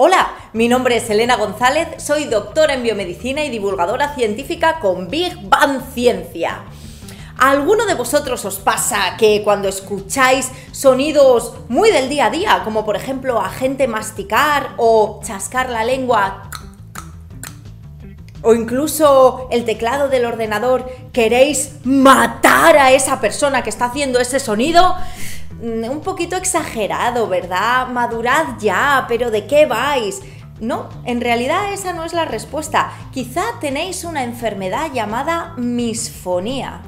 Hola, mi nombre es Elena González, soy doctora en biomedicina y divulgadora científica con Big Bang Ciencia. ¿A alguno de vosotros os pasa que cuando escucháis sonidos muy del día a día, como por ejemplo a gente masticar o chascar la lengua, o incluso el teclado del ordenador, queréis matar a esa persona que está haciendo ese sonido? Mm, un poquito exagerado, ¿verdad? Madurad ya, pero ¿de qué vais? No, en realidad esa no es la respuesta. Quizá tenéis una enfermedad llamada misfonía.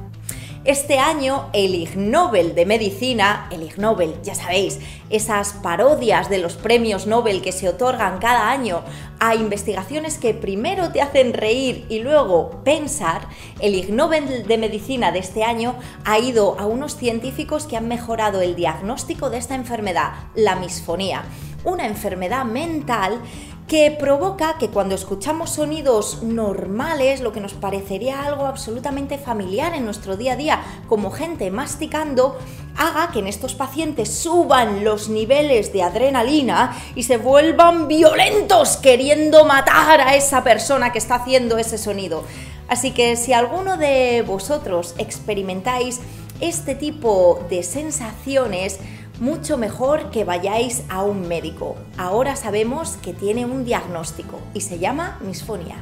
Este año el Ig Nobel de Medicina, el Ig Nobel, ya sabéis, esas parodias de los premios Nobel que se otorgan cada año a investigaciones que primero te hacen reír y luego pensar, el Ig Nobel de Medicina de este año ha ido a unos científicos que han mejorado el diagnóstico de esta enfermedad, la misfonía, una enfermedad mental que provoca que cuando escuchamos sonidos normales, lo que nos parecería algo absolutamente familiar en nuestro día a día, como gente masticando, haga que en estos pacientes suban los niveles de adrenalina y se vuelvan violentos queriendo matar a esa persona que está haciendo ese sonido. Así que si alguno de vosotros experimentáis este tipo de sensaciones, mucho mejor que vayáis a un médico. Ahora sabemos que tiene un diagnóstico y se llama misfonia.